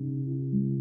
Música